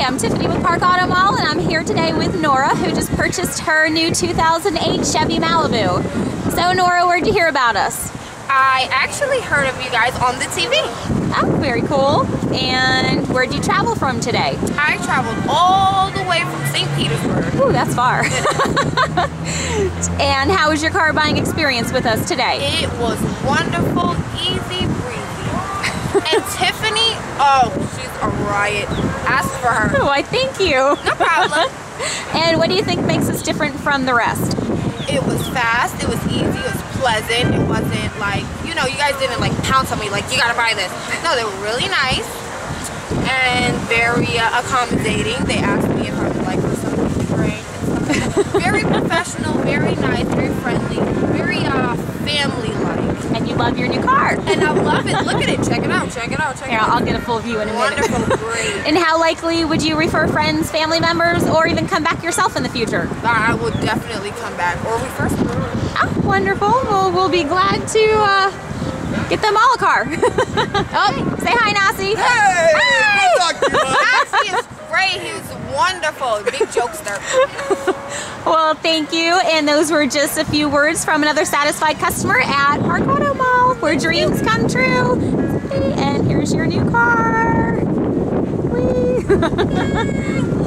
Hi, I'm Tiffany with Park Auto Mall, and I'm here today with Nora, who just purchased her new 2008 Chevy Malibu. So, Nora, where'd you hear about us? I actually heard of you guys on the TV. Oh, very cool. And where'd you travel from today? I traveled all the way from St. Petersburg. Ooh, that's far. and how was your car buying experience with us today? It was wonderful, easy breezy. and Tiffany, oh, she's a riot. Ask for her. Oh, I thank you. No problem. and what do you think makes us different from the rest? It was fast, it was easy, it was pleasant. It wasn't like, you know, you guys didn't like pounce on me like, you gotta buy this. No, they were really nice and very uh, accommodating. They asked me if I would like for some to drink Very professional, very nice, very friendly, very uh, family-like. And you love your new car. and I love it. Look at it. Check it out. Check it out. Check Here, it out. I'll get a full view in a Wonderful, minute. great. and how likely would you refer friends, family members, or even come back yourself in the future? I would definitely come back or refer some. Oh, wonderful. Well, we'll be glad to uh, get them all a car. oh, say hi, Nasi. Hey! Hi! Nasi is great. He was wonderful. Big jokester. Well, thank you. And those were just a few words from another satisfied customer at Park Auto Mall, where dreams come true. And here's your new car. Whee!